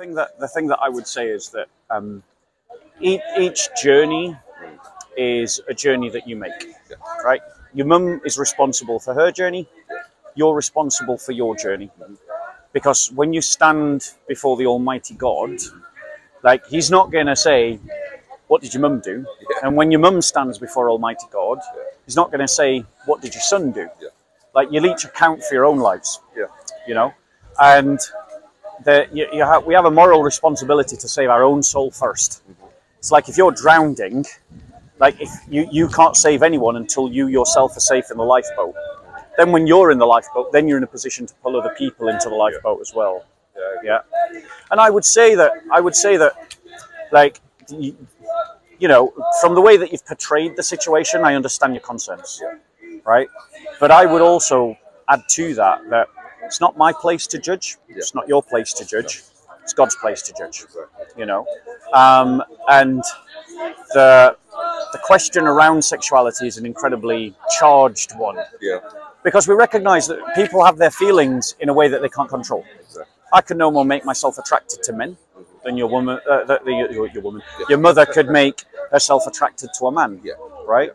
thing that the thing that I would say is that um, each, each journey is a journey that you make, right? Your mum is responsible for her journey. You're responsible for your journey, because when you stand before the Almighty God, like He's not going to say, "What did your mum do?" And when your mum stands before Almighty God, He's not going to say, "What did your son do?" Yeah. Like you'll each account for your own lives Yeah. you know, and you, you have, we have a moral responsibility to save our own soul 1st It's like if you're drowning, like if you, you can't save anyone until you yourself are safe in the lifeboat. Then when you're in the lifeboat, then you're in a position to pull other people into the lifeboat as well. Yeah. Yeah, and I would say that I would say that, like, you, you know, from the way that you've portrayed the situation, I understand your concerns, right? But I would also add to that that it's not my place to judge. It's not your place to judge. It's God's place to judge. You know, um, and the the question around sexuality is an incredibly charged one Yeah. because we recognise that people have their feelings in a way that they can't control. Exactly. I can no more make myself attracted to men than your woman, uh, the, the, your, your woman, your mother could make herself attracted to a man. Yeah. Right?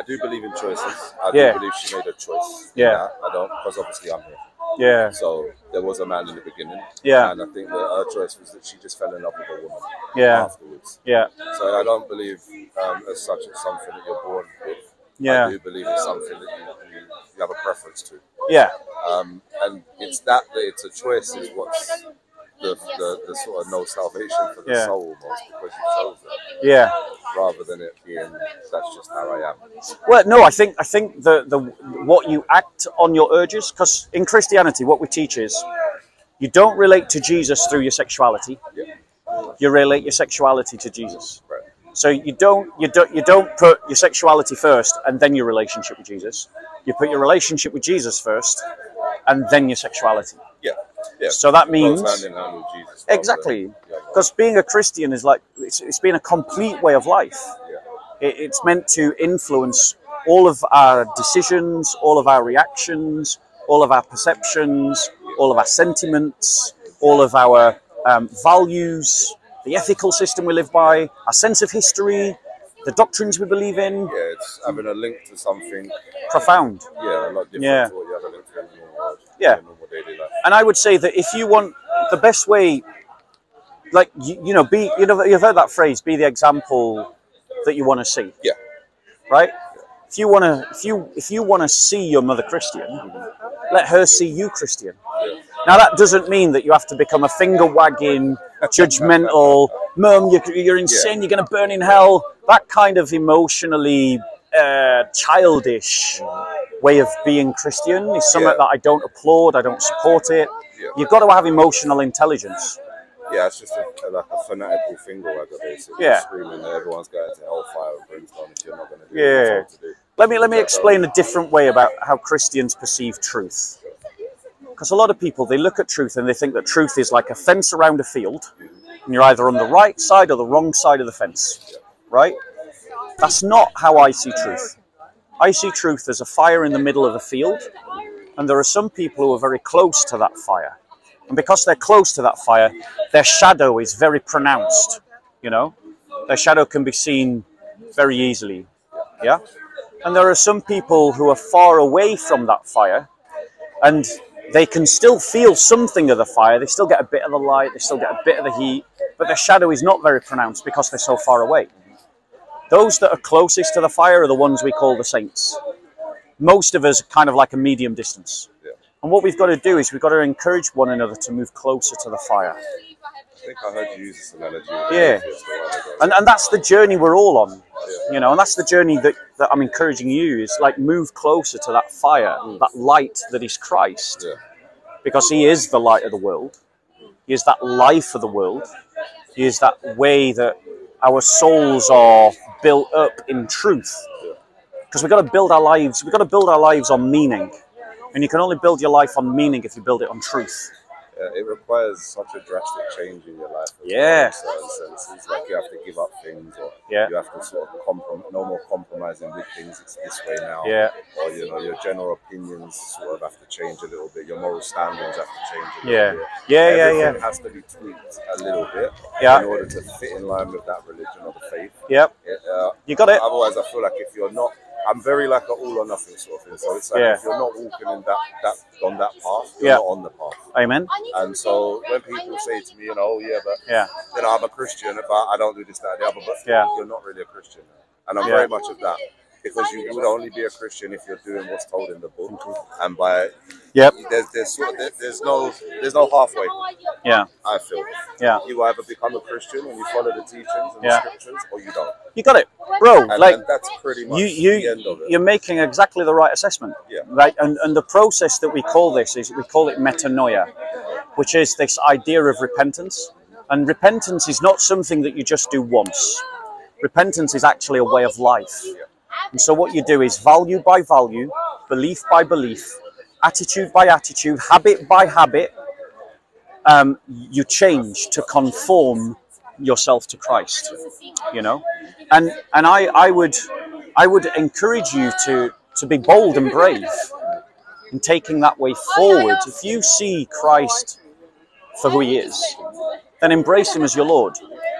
I do believe in choices. I Yeah. do believe she made a choice. Yeah. I don't, because obviously I'm here. Yeah. So there was a man in the beginning. Yeah. And I think that her choice was that she just fell in love with a woman Yeah. afterwards. Yeah. So I don't believe um, as such it's something that you're born with. Yeah. I do believe it's something that you, you, you have a preference to. Yeah. Um, and it's that that it's a choice is what's the, the, the sort of no salvation for the Yeah. soul almost because you chose it Yeah. Rather than it being that's just how I am. Well, no, I think I think the the what you act on your urges, because in Christianity, what we teach is you don't relate to Jesus through your sexuality. Yeah. You relate your sexuality to Jesus. Right. So you don't you don't you don't put your sexuality first and then your relationship with Jesus. You put your relationship with Jesus first, and then your sexuality. Yeah. Yeah. So that means Jesus. exactly than the other because being a Christian is like it's, it's been a complete way of life. Yeah. It, it's meant to influence all of our decisions, all of our reactions, all of our perceptions, all of our sentiments, all of our um, values, the ethical system we live by, our sense of history, the doctrines we believe in. Yeah, it's having a link to something. Profound. Yeah, a lot different Yeah. to what you have a link to in the normal world. Yeah. In normal daily life. And I would say that if you want the best way, like you, you know, be you know you've heard that phrase, be the example that you want to see. Yeah. Right. If you want to, if you if you want to see your mother Christian, let her see you Christian. Now that doesn't mean that you have to become a finger wagging, judgmental, mum, you're, you're in sin, you're going to burn in hell. That kind of emotionally uh, childish way of being Christian is something Yeah. that I don't applaud. I don't support it. Yeah. You've got to have emotional intelligence. Yeah, it's just a, like a fanatical finger wagger, basically. Yeah. Screaming that everyone's going to hellfire and brimstone if you're not going to do Yeah. what you're to do. Let me let me explain a different way about how Christians perceive truth. Because a lot of people they look at truth and they think that truth is like a fence around a field, mm-hmm. and you're either on the right side or the wrong side of the fence, right? That's not how I see truth. I see truth as a fire in the middle of a field, and there are some people who are very close to that fire, and because they're close to that fire, their shadow is very pronounced. You know, their shadow can be seen very easily. Yeah. And there are some people who are far away from that fire and they can still feel something of the fire. They still get a bit of the light, they still get a bit of the heat, but their shadow is not very pronounced because they're so far away. Those that are closest to the fire are the ones we call the saints. Most of us are kind of like a medium distance. Yeah. And what we've got to do is we've got to encourage one another to move closer to the fire. I think I heard you use this analogy. Yeah. just a while ago. And, and that's the journey we're all on. Yeah. You know, and that's the journey that, that I'm encouraging you is like move closer to that fire, mm. that light that is Christ. Yeah. Because he is the light of the world. He is that life of the world. He is that way that our souls are built up in truth. Because we've got to build our lives, we've got to build our lives on meaning. And you can only build your life on meaning if you build it on truth. It requires such a drastic change in your life. well, Yeah. In certain senses, like you have to give up things, or Yeah. you have to sort of comprom- no more compromising with things. It's this way now. Yeah. Or you know, your general opinions sort of have to change a little bit. Your moral standards have to change a little Yeah. bit. Yeah, yeah, Everything yeah. has to be tweaked a little bit Yeah. in order to fit in line with that religion or the faith. Yep. It, uh, You got it. Otherwise, I feel like if you're not, I'm very like an all or nothing sort of thing. So it's like Yeah. if you're not walking in that that on that path, you're Yeah. not on the path. Amen. And so when people say to me, you know, oh yeah, but Yeah. you know, I'm a Christian, but I don't do this, that, and the other, but Yeah. you're not really a Christian. And I'm Yeah. very much of that. Because you would only be a Christian if you're doing what's told in the book, mm-hmm. and by Yep. there's there's sort of, there's no there's no halfway. Yeah. I feel Yeah. you either become a Christian and you follow the teachings and Yeah. the scriptures, or you don't. You got it, bro. And, Like and that's pretty much you, the you, end of it. you're making exactly the right assessment. Yeah. Right. And and the process that we call this is we call it metanoia, which is this idea of repentance. And repentance is not something that you just do once. Repentance is actually a way of life. And so what you do is value by value, belief by belief, attitude by attitude, habit by habit. Um, you change to conform yourself to Christ. You know, and and I I would I would encourage you to to be bold and brave in taking that way forward. If you see Christ for who He is, then embrace Him as your Lord.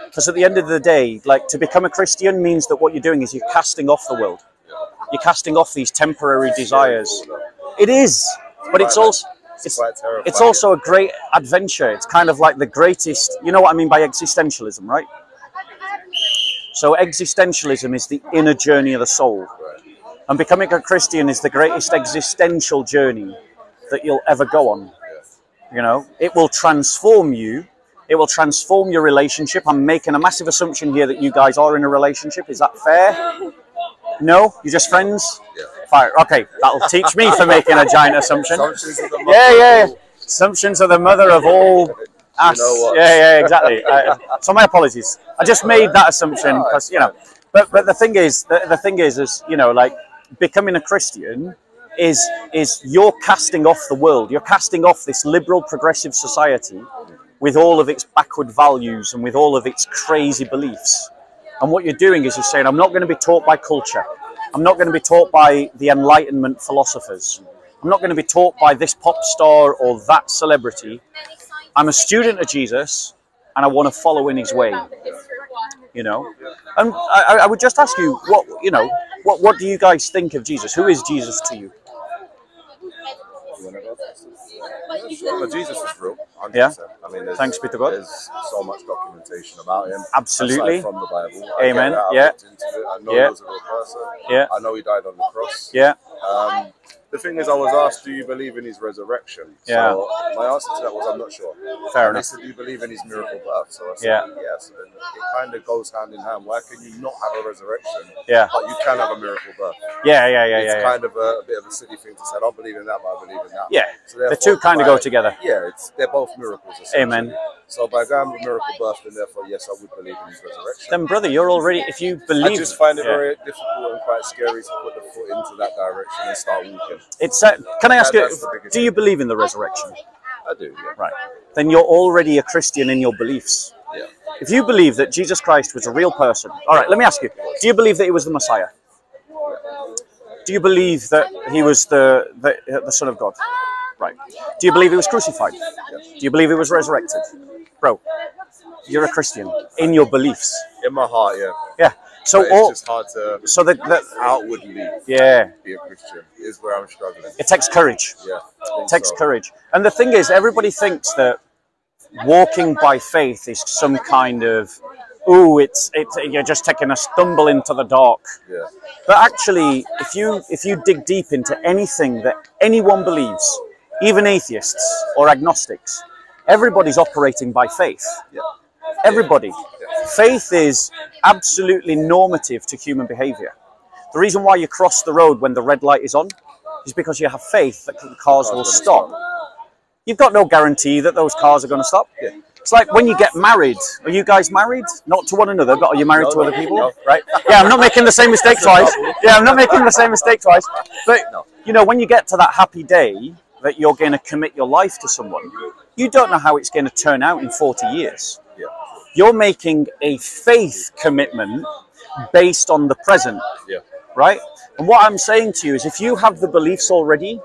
Because at the end of the day, like to become a Christian means that what you're doing is you're casting off the world. You're casting off these temporary desires. It is, but it's also it's, it's also a great adventure. It's kind of like the greatest. You know what I mean by existentialism, right? So existentialism is the inner journey of the soul, and becoming a Christian is the greatest existential journey that you'll ever go on. You know, it will transform you. It will transform your relationship. I'm making a massive assumption here that you guys are in a relationship. Is that fair? No, you're just friends. Yeah. Fire. Okay, that'll teach me for making a giant assumption. Assumptions of the Yeah, yeah. Assumptions are the mother of all. Ass. know? Yeah, yeah, exactly. Uh, so my apologies. I just made that assumption because you know. But but the thing is, the, the thing is, is you know, like becoming a Christian is is you're casting off the world. You're casting off this liberal progressive society with all of its backward values and with all of its crazy beliefs. And what you're doing is you're saying, I'm not going to be taught by culture. I'm not going to be taught by the Enlightenment philosophers. I'm not going to be taught by this pop star or that celebrity. I'm a student of Jesus and I want to follow in his way, you know? And I, I would just ask you, what, you know, what, what do you guys think of Jesus? Who is Jesus to you? You wanna go first? Sure, but Jesus is real. 100%. Yeah. I mean, there's, Thanks be to God. There's so much documentation about him. Absolutely. from the Bible. Amen. I've Yeah. looked into it. I know Yeah. he was a real person. Yeah. I know he died on the cross. Yeah, Um, the thing is, I was asked, "Do you believe in his resurrection?" Yeah. So my answer to that was, "I'm not sure." Fair enough. They said, "Do you believe in his miracle birth?" So I said, Yeah. "Yes." And it kind of goes hand in hand. Why can you not have a resurrection, yeah, but you can have a miracle birth? yeah, yeah, yeah, it's yeah. yeah. kind of a, a bit of a silly thing to say. I don't believe in that, but I believe in that. Yeah, So the two kind of go together. Yeah, it's they're both miracles. Amen. So by going with miracle birth, and therefore, yes, I would believe in his resurrection. Then, brother, you're already, if you believe. I just find it Yeah. very difficult and quite scary to put the foot into that direction and start walking. It's, uh, can I ask That- you, that's the biggest do you believe in the resurrection? I do, yeah. Right. Then you're already a Christian in your beliefs. Yeah. If you believe that Jesus Christ was a real person, all right, let me ask you, do you believe that he was the Messiah? Do you believe that he was the, the, the Son of God? Right. Do you believe he was crucified? Do you believe he was resurrected? Bro, you're a Christian in your beliefs. In my heart, yeah. Yeah. So, it's all, just hard to so that, that outwardly yeah, be a Christian. Is where I'm struggling. it takes courage. Yeah. It takes so. courage. And the thing is, everybody thinks that walking by faith is some kind of, oh, it's, it's you're just taking a stumble into the dark. Yeah. But actually, if you if you dig deep into anything that anyone believes, even atheists or agnostics, everybody's operating by faith. Yeah. Everybody. Faith is absolutely normative to human behavior. The reason why you cross the road when the red light is on is because you have faith that the cars will stop. You've got no guarantee that those cars are going to stop. Yeah. It's like when you get married. Are you guys married? Not to one another, but are you married No, to other people? no. Right? Yeah, I'm not making the same mistake twice. Yeah, I'm not making the same mistake twice. But you know, when you get to that happy day, that you're going to commit your life to someone, you don't know how it's going to turn out in 40 years. You're making a faith commitment based on the present, Yeah. right? And what I'm saying to you is if you have the beliefs already,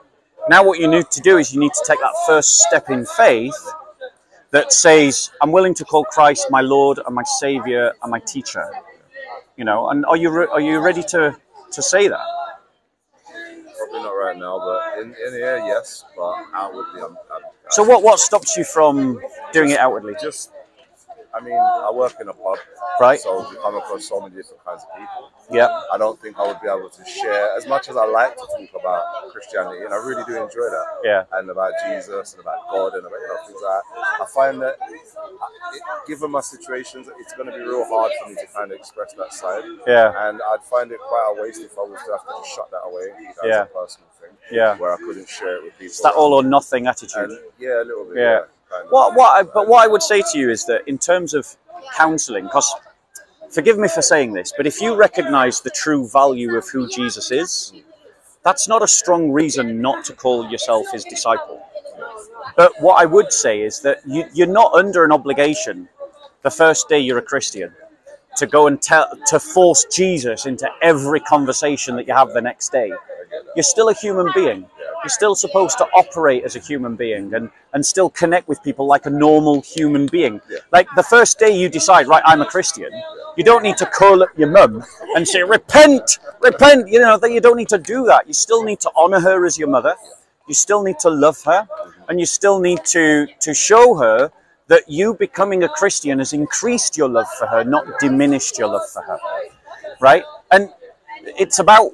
now what you need to do is you need to take that first step in faith that says, I'm willing to call Christ my Lord and my Savior and my teacher. You know, and are you re- are you ready to to say that? Probably not right now, but in, in here, yes. But outwardly, I'm, I'm, So what what stops you from doing it outwardly? just. I mean, I work in a pub, Right. So you come across so many different kinds of people. Yeah. I don't think I would be able to share as much as I like to talk about Christianity, and I really do enjoy that. Yeah. And about Jesus and about God and about you know things like that. I find that, it, given my situations, it's going to be real hard for me to kind of express that side. Yeah. And I'd find it quite a waste if I was to have to just shut that away Yeah. a personal thing. Yeah. Where I couldn't share it with people. It's that all or nothing attitude. And yeah, a little bit. Yeah. Yeah. What, what I, but what I would say to you is that in terms of counseling, because forgive me for saying this, but if you recognize the true value of who Jesus is, that's not a strong reason not to call yourself his disciple. But what I would say is that you, you're not under an obligation the first day you're a Christian to go and tell to force Jesus into every conversation that you have the next day. You're still a human being. You're still supposed to operate as a human being and, and still connect with people like a normal human being. Like the first day you decide, right, I'm a Christian, you don't need to call up your mum and say, repent, repent. You know, that you don't need to do that. You still need to honor her as your mother. You still need to love her. And you still need to, to show her that you becoming a Christian has increased your love for her, not diminished your love for her. Right? And it's about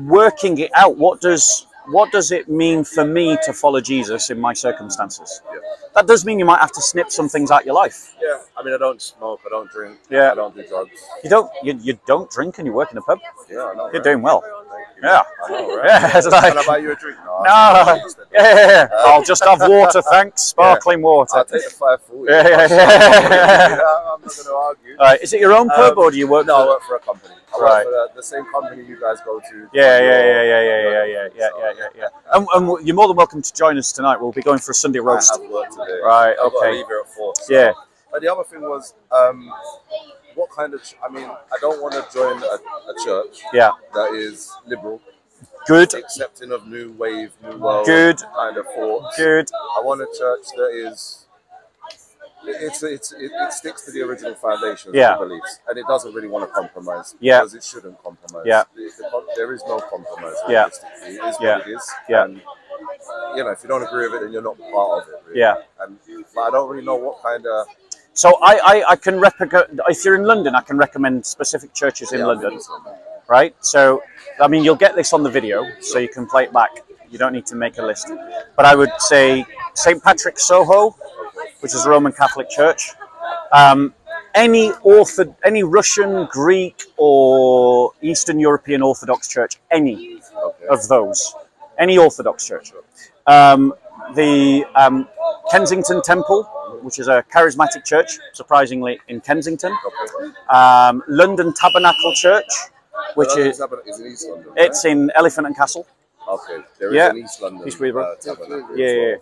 working it out. What does what does it mean for me to follow Jesus in my circumstances? Yeah. That does mean you might have to snip some things out of your life. Yeah, I mean, I don't smoke, I don't drink, Yeah. I don't do drugs. You don't you, you don't drink and you work in a pub. Yeah, I know. You're right? doing well. Yeah. I know, right? Yeah, it's like- Can I buy you a drink? No. No, I- yeah, yeah, yeah. I'll just have water, thanks. Sparkling water. I'll take the five forty. Yeah, yeah, yeah. I'm not going to argue. All right, is it your own pub Um, or do you work? No, I work for a company. I Right. work for the, the same company you guys go to. Yeah, yeah, yeah, yeah, yeah, yeah, yeah, yeah, yeah, So, yeah, yeah, yeah. And, and you're more than welcome to join us tonight. We'll be going for a Sunday I roast. have work today. Right, I've got to okay. leave here at four. so- Yeah. But the other thing was, um, what kind of? ch- I mean, I don't want to join a, a church Yeah. that is liberal, Good. accepting of new wave, new world Good. kind of thoughts. Good. I want a church that is. It's, it's, it, it sticks to the original foundations Yeah. of beliefs, and it doesn't really want to compromise Yeah. because it shouldn't compromise. Yeah. The- the there is no compromise. Yeah. It is Yeah. what it is. Yeah. And, you know, if you don't agree with it, then you're not part of it. Really. Yeah. And but I don't really know what kind of. So I, I, I can recommend, if you're in London, I can recommend specific churches in London, right? So, I mean, you'll get this on the video, so you can play it back. You don't need to make a list. But I would say St. Patrick Soho, which is a Roman Catholic church. Um, any ortho, any Russian, Greek, or Eastern European Orthodox church, any Okay. of those, any Orthodox church. Um, the um, Kensington Temple, which is a charismatic church, surprisingly in Kensington. Um, London Tabernacle Church, which is is in East London. right? it's in Elephant and Castle. okay. There is Yeah. an East London. East Weaver. uh, Yeah, yeah, yeah.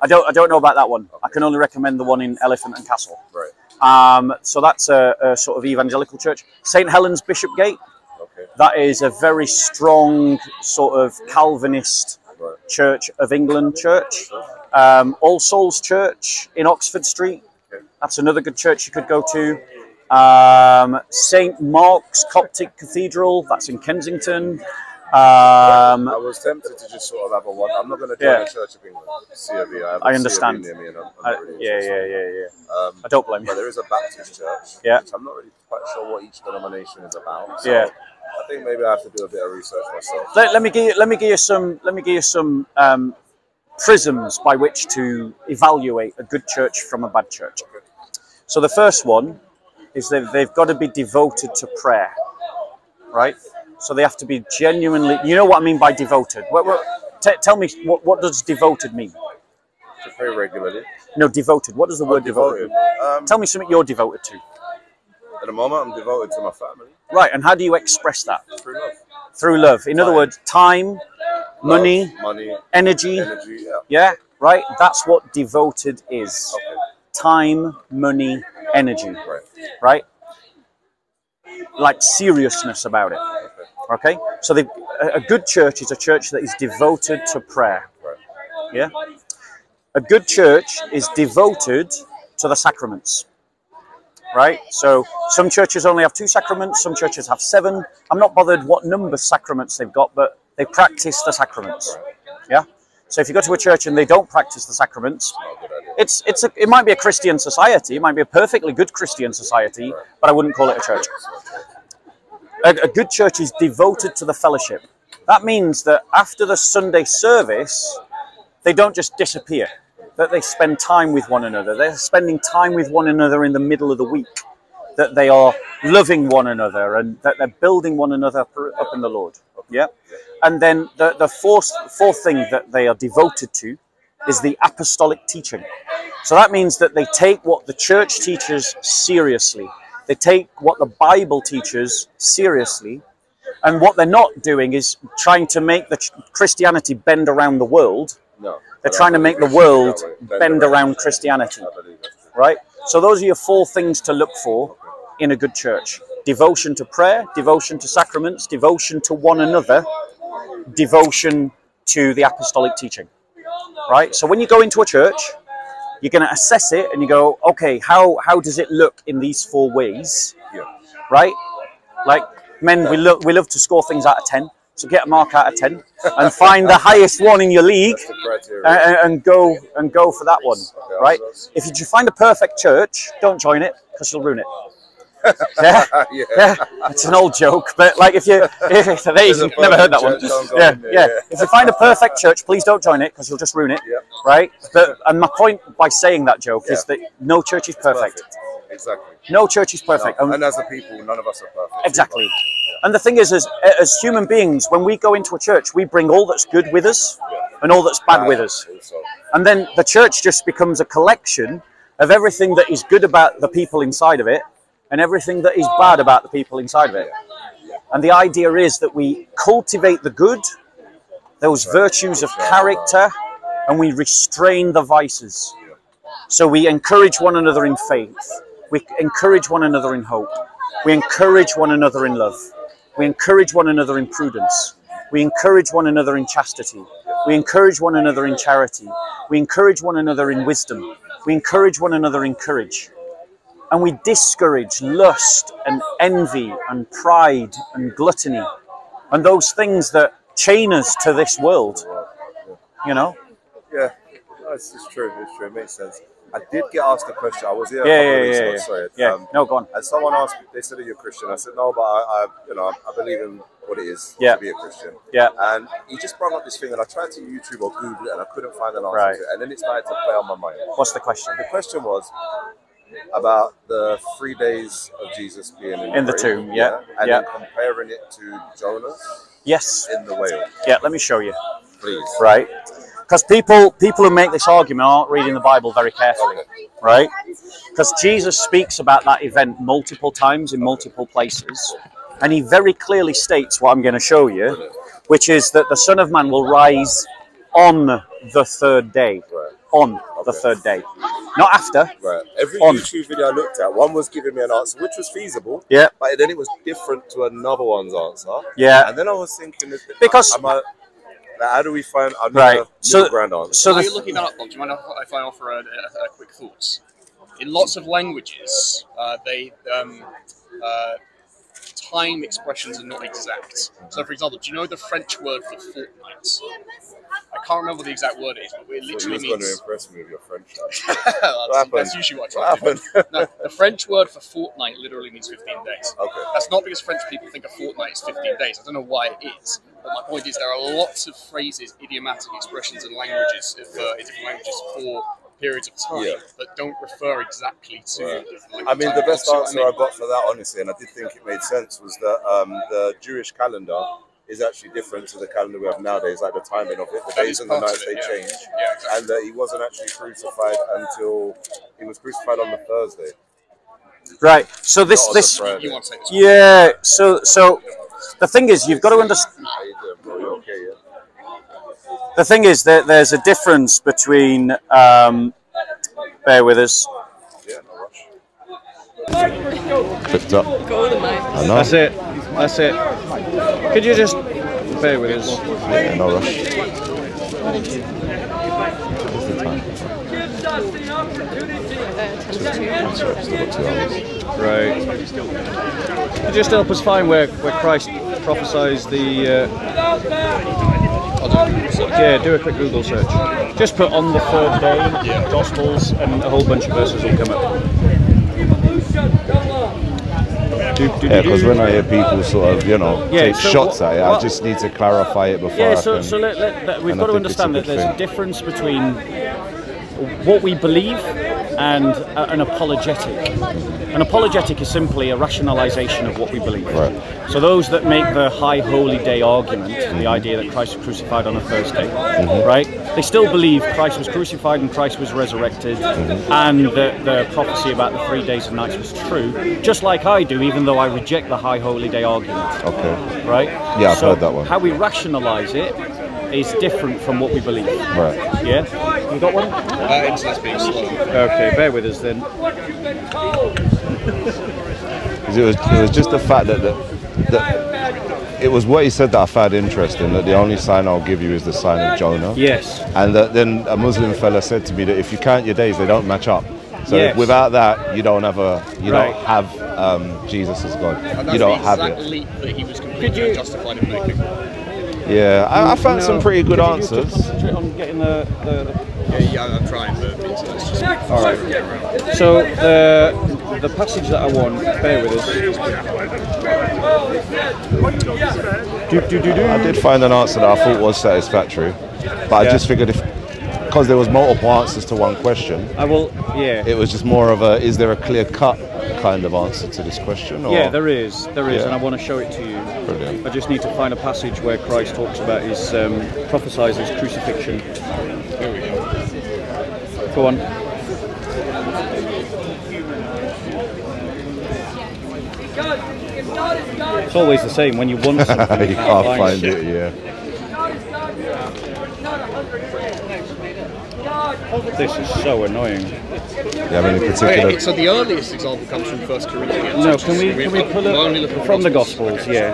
I don't I don't know about that one. I can only recommend the one in Elephant and Castle. Right. Um, so that's a, a sort of evangelical church. St Helens Bishopsgate. Okay. That is a very strong sort of Calvinist Right. Church of England church. Um, All Souls Church in Oxford Street. Okay. That's another good church you could go to. Um, St Mark's Coptic Cathedral. That's in Kensington. Um, I was tempted to just sort of have a one. I'm not going to join Yeah. the Church of England, COB. I, have I understand. Near me I'm, I'm I- not really yeah, yeah, yeah, yeah. Um, I don't blame but you. there is a Baptist church, Yeah. which I'm not really quite sure what each denomination is about. So Yeah. I think maybe I have to do a bit of research myself. Let, let me give you, let me give you some let me give you some um, prisms by which to evaluate a good church from a bad church. So the first one is that they've got to be devoted to prayer, right? So they have to be genuinely. You know what I mean by devoted? What, what, t- tell me what, what does devoted mean? To pray regularly. No, devoted. What does the word devoted? Um, Tell me something you're devoted to. at the moment, I'm devoted to my family Right, and how do you express that? through love. Through love. In other words, time, money, Love, money, energy. energy. Yeah. Yeah, right? That's what devoted is Okay. time, money, energy, Right. right? Like seriousness about it. Okay? So the, a a good church is a church that is devoted to prayer. Right. Yeah? A good church is devoted to the sacraments. Right? So some churches only have two sacraments, some churches have seven. I'm not bothered what number sacraments they've got, but they practice the sacraments. Yeah? So if you go to a church and they don't practice the sacraments, it's it's a, it might be a Christian society, it might be a perfectly good Christian society, but I wouldn't call it a church. A, a good church is devoted to the fellowship. That means that after the Sunday service, they don't just disappear. That they spend time with one another. They're spending time with one another in the middle of the week. That they are loving one another and that they're building one another up in the Lord. Yeah. And then the, the fourth fourth thing that they are devoted to is the apostolic teaching. So that means that they take what the church teaches seriously. They take what the Bible teaches seriously. And what they're not doing is trying to make the ch- Christianity bend around the world. No. They're trying to make the world bend around Christianity, I believe it. right? So those are your four things to look for in a good church. Devotion to prayer, devotion to sacraments, devotion to one another, devotion to the apostolic teaching. Right? So when you go into a church, you're going to assess it and you go, okay, how, how does it look in these four ways? Right? Like men, we, lo- we love to score things out of 10. So get a mark out of 10 and find the highest one in your league That's the criteria. and, and go and go for that one, right? If you find a perfect church, don't join it because you'll ruin it. Yeah, yeah. yeah, it's an old joke, but like if you, if, there you never heard that one. perfect church, don't go Yeah, yeah. yeah. If you find a perfect church, please don't join it because you'll just ruin it, Yeah. right? But and my point by saying that joke is that no church is perfect. Exactly. No church is perfect. No. And- And as a people, none of us are perfect. Exactly. And the thing is, as, as human beings, when we go into a church, we bring all that's good with us and all that's bad with us. And then the church just becomes a collection of everything that is good about the people inside of it and everything that is bad about the people inside of it. And the idea is that we cultivate the good, those virtues of character, and we restrain the vices. So we encourage one another in faith. We encourage one another in hope. We encourage one another in love. We encourage one another in prudence. We encourage one another in chastity. We encourage one another in charity. We encourage one another in wisdom. We encourage one another in courage. And we discourage lust and envy and pride and gluttony and those things that chain us to this world. You know? yeah, it's, it's true. It's true. It makes sense. I did get asked a question. I was here Yeah, yeah, yeah, yeah. Sorry. Yeah. Um, No, go on. and someone asked me, they said, Are you a Christian? I said, No, but I, I you know, I believe in what it is Yeah. to be a Christian. Yeah. And he just brought up this thing, and I tried to YouTube or Google it, and I couldn't find an answer Right. to it. And then it started to play on my mind. What's the question? The question was about the three days of Jesus being in, In the grave, tomb, yeah, and yeah. then comparing it to Jonas Yes. in the whale. Yeah, let me show you. Please. Right? Because people people who make this argument aren't reading the Bible very carefully. Right? Because Jesus speaks about that event multiple times in multiple places. And he very clearly states what I'm going to show you, which is that the Son of Man will rise on the third day. Right. On the third day. Not after. Right. Every On. YouTube video I looked at, one was giving me an answer which was feasible, Yeah. but then it was different to another one's answer. Yeah. And then I was thinking, Because- I, how do we find our Right. middle So- ground answer? So While the you're looking that up, Bob, do you mind if if I offer a, a, a quick thought? In lots of languages, uh, they um, uh, time expressions are not exact. So, for example, do you know the French word for fortnight? I can't remember what the exact word is, but it So you literally was going to impress me with your French. that's, happened? that's usually what I try to do. happened? No, the French word for fortnight literally means 15 days. okay. That's not because French people think a fortnight is 15 days. I don't know why it is. But my point is, there are lots of phrases, idiomatic expressions, and languages for, in different languages for periods of time Yeah. that don't refer exactly to. Right. different I mean, the best So, I answer mean, I got for that, honestly, and I did think it made sense, was that um, the Jewish calendar is actually different to the calendar we have nowadays, like the timing of it, the That days and the part of nights they yeah. change, Yeah, exactly. and that he wasn't actually crucified until he was crucified on the Thursday. right. So this not this Friday. You want to say this? yeah. So so the thing is, you've got to understand. How you doing, bro? You okay? Yeah. The thing is that there's a difference between. Um, bear with us. Yeah, no rush. Picked up. I know. That's it. That's it. Could you just bear with us? Yeah, no rush. What's the time? Sorry, still got two hours. Right. Could you just help us find where, where Christ prophesies the. Uh, yeah, do a quick Google search. Just put on the third day, Gospels, and a whole bunch of verses will come up. Do, do, Yeah, because when I hear people sort of, you know, Yeah, take so shots what- at it, I just need to clarify it before Yeah, I so, can. so let, let, let- we've and I got to think it's a understand that good there's a difference between what we believe and a, an apologetic. An apologetic is simply a rationalization of what we believe. Right. So those that make the high holy day argument, the idea that Christ was crucified on a Thursday, Mm-hmm. right? They still believe Christ was crucified and Christ was resurrected, Mm-hmm. and that the prophecy about the three days and nights was true, just like I do, even though I reject the high holy day argument okay. right? Yeah, I've so heard that one. How we rationalise it is different from what we believe. Right. Yeah, you got one? Uh, internet's being slow. Okay, bear with us then. 'Cause it was, it was just the fact that, that, that it was what he said that I found interesting. That the only sign I'll give you is the sign of Jonah. Yes. And that then a Muslim fella said to me that if you count your days, they don't match up. So Yes. without that, you don't have a, you Right. don't have um, Jesus as God. That's You don't the have it. leap that he was completely you- justified in making. Yeah, I, I found No. some pretty good Could you just answers. Yeah, yeah, I'm trying, but the internet's just All right. So the the passage that I want, bear with us. Do, do, do, do. I did find an answer that I thought was satisfactory, but I Yeah. just figured if, because there was multiple answers to one question, I will. Yeah. it was just more of a, is there a clear cut kind of answer to this question? Or? Yeah, there is, there is, Yeah. and I want to show it to you. Brilliant. I just need to find a passage where Christ talks about his um, prophesies his crucifixion. There we go. Go on. It's always the same when you want something. you can't find it, yeah. This is so annoying. Do you have any Okay, particular? so the earliest example comes from First Corinthians. No, can we can we pull it looking from the Gospels. Gospels? Yeah.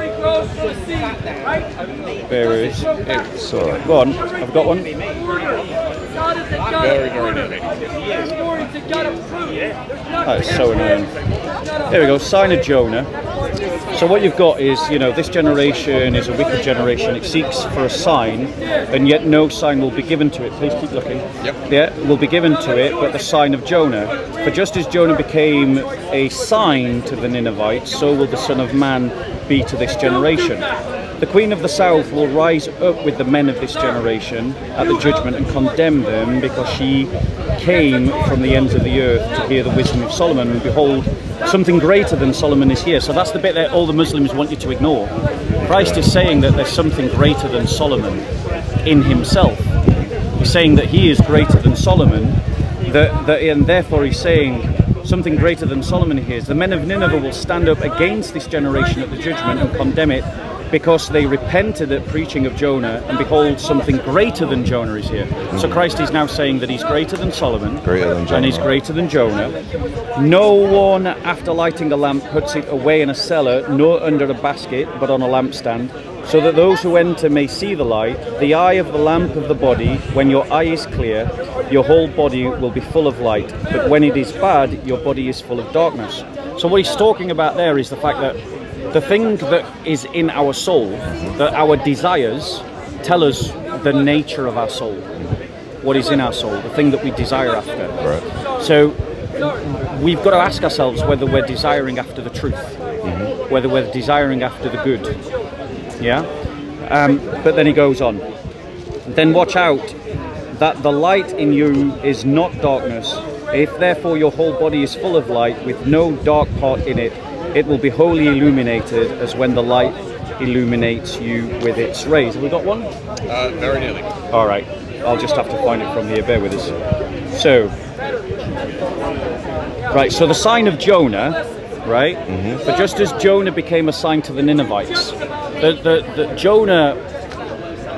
There it is. It's all right. Go on. I've got one. Very, very nearly. That is so annoying. There we go. Sign of Jonah. So what you've got is, you know, this generation is a wicked generation. It seeks for a sign, and yet no sign will be given to it. Please keep looking. Yep. Yeah, will be given to it, but the sign of Jonah. For just as Jonah became a sign to the Ninevites, so will the Son of Man be to this generation. The Queen of the South will rise up with the men of this generation at the judgment and condemn them because she came from the ends of the earth to hear the wisdom of Solomon. And behold, something greater than Solomon is here. So that's the bit that all the Muslims want you to ignore. Christ is saying that there's something greater than Solomon in himself. He's saying that he is greater than Solomon, that, that, and therefore he's saying something greater than Solomon here is the men of Nineveh will stand up against this generation at the judgment and condemn it because they repented at preaching of Jonah, and behold, something greater than Jonah is here. So mm. Christ is now saying that he's greater than Solomon, Greater than and he's greater than Jonah. No one, after lighting a lamp, puts it away in a cellar, nor under a basket, but on a lampstand, so that those who enter may see the light. The eye of the lamp of the body, when your eye is clear, your whole body will be full of light. But when it is bad, your body is full of darkness. So what he's talking about there is the fact that the thing that is in our soul, that our desires, tell us the nature of our soul. What is in our soul, the thing that we desire after. Right. So we've got to ask ourselves whether we're desiring after the truth, whether we're desiring after the good. Yeah? Um, but then he goes on. Then watch out that the light in you is not darkness. If therefore your whole body is full of light with no dark part in it, it will be wholly illuminated as when the light illuminates you with its rays. Have we got one? Uh, very nearly. All right, I'll just have to find it from here. Bear with us. So, right. So the sign of Jonah, right? But just as Jonah became a sign to the Ninevites, the, the, the Jonah,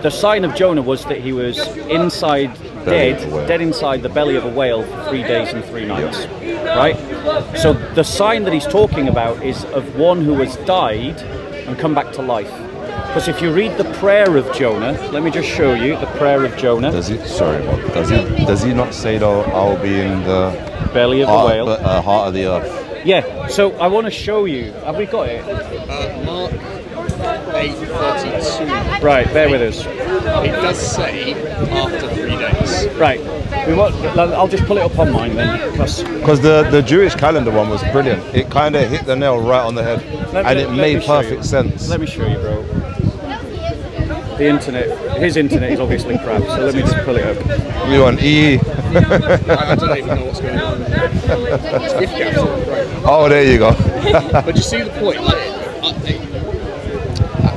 the sign of Jonah was that he was inside, Belly dead, of a whale. dead inside the belly of a whale for three days and three nights. Right? So the sign that he's talking about is of one who has died and come back to life. Because if you read the prayer of Jonah, let me just show you the prayer of Jonah, Does he? Sorry, Bob. Does he? Does he not say though? I'll be in the belly of the heart, whale. uh, heart of the earth. Yeah, so I want to show you. Have we got it? Uh, Mark 8:32. Right, bear with us. It does say after three days. Right, we want. I'll just pull it up on mine then. 'cause- Because the, the Jewish calendar one was brilliant. It kind of hit the nail right on the head, Let me- and it made perfect you. sense. Let me show you, bro. The internet, his internet is obviously crap, so let me just pull it up. You on E? I, I don't even know what's going on. It's gift gaps, right? Oh, there you go. But you see the point. Like, uh,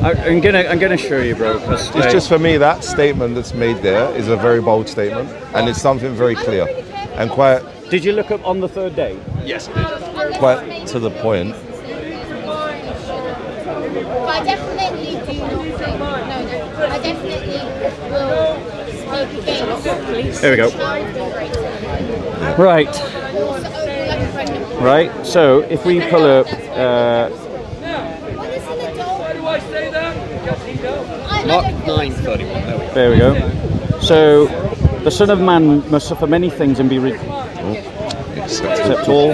I, I'm gonna, I'm gonna show you, bro. It's like, just for me that statement that's made there is a very bold statement, and it's something very clear and quite Did you look up on the third day? yes, it did. quite to the point. But I definitely do not think. No, no. I definitely will speak against. There we go. Right, Also, like a pregnant right. So if we pull up, uh, What is an adult? I, I Mark don't 9:31. there we go. So the Son of Man must suffer many things and be. Re- except all.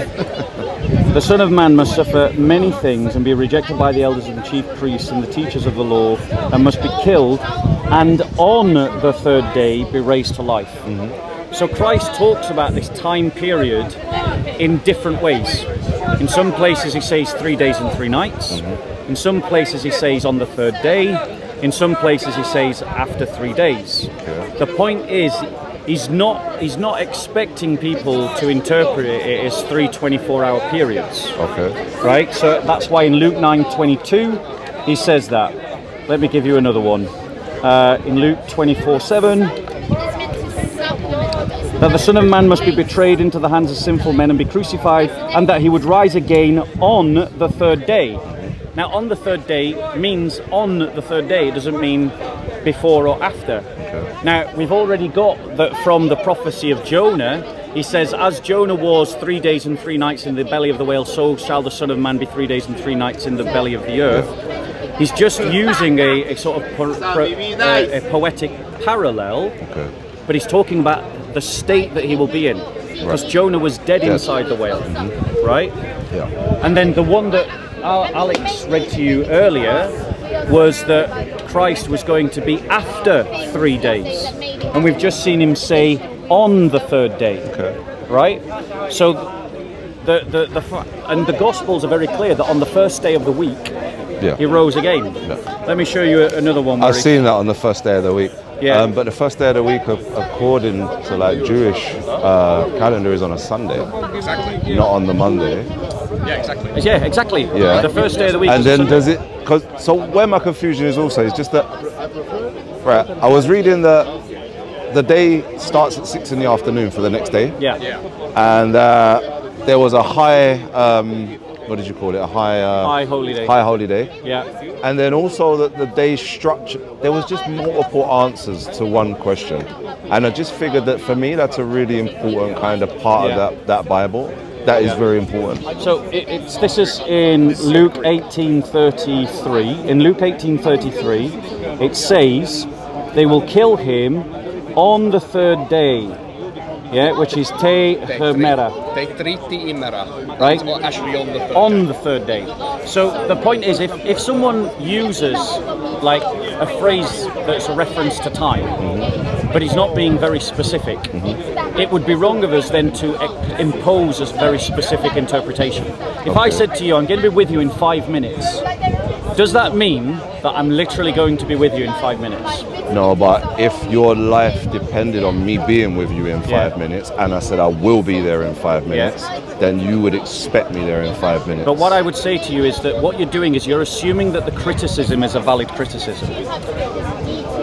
The Son of Man must suffer many things and be rejected by the elders and the chief priests and the teachers of the law, and must be killed, and on the third day be raised to life. Mm-hmm. So Christ talks about this time period in different ways. In some places he says three days and three nights. Mm-hmm. In some places he says on the third day. In some places he says after three days. The point is he's not he's not expecting people to interpret it as three 24 hour periods Okay. right so that's why in luke 9.22 he says that let me give you another one uh, in luke 24 7 it's meant to supplement this. that the Son of Man must be betrayed into the hands of sinful men and be crucified, and that he would rise again on the third day. Now, on the third day means on the third day, it doesn't mean before or after. Now, we've already got that from the prophecy of Jonah. He says, As Jonah was three days and three nights in the belly of the whale, so shall the Son of Man be three days and three nights in the belly of the earth. He's just using a, a sort of po- pro- a- a poetic parallel Okay. but he's talking about the state that he will be in. Because Jonah was dead Yes. inside the whale, mm-hmm. right? Yeah. And then the one that Al- Alex read to you earlier was that Christ was going to be after three days. And we've just seen him say on the third day, Okay. right? So the, the, the, and the Gospels are very clear that on the first day of the week, Yeah. he rose again. Let me show you another one. I've seen that on the first day of the week. Yeah. Um, but the first day of the week, according to like Jewish uh, calendar, is on a Sunday, Exactly. not on the Monday. Yeah, exactly. Yeah, exactly. Yeah. The first day of the week. And then Sunday. does it? Cause so where my confusion is also is just that. Right. I was reading that the day starts at six in the afternoon for the next day, Yeah. Yeah. and uh, there was a high. Um, what did you call it? A high. Uh, High holy day. High holy day. Yeah. And then also that the day structure, there was just multiple answers to one question. And I just figured that for me, that's a really important kind of part Yeah. of that, that Bible. That is very important. So it, it's this is in Luke 18:33. In Luke 18:33, it says, "They will kill him on the third day." Yeah, which is te hemera, Day 30 imera. Right. Well, actually on the third on the third day. So the point is, if if someone uses like a phrase that's a reference to time, but he's not being very specific, mm-hmm. it would be wrong of us then to e- impose a very specific interpretation. If I said to you, I'm going to be with you in five minutes, does that mean that I'm literally going to be with you in five minutes? No, but if your life depended on me being with you in five Yeah. minutes, and I said I will be there in five minutes, then you would expect me there in five minutes. But what I would say to you is that what you're doing is you're assuming that the criticism is a valid criticism.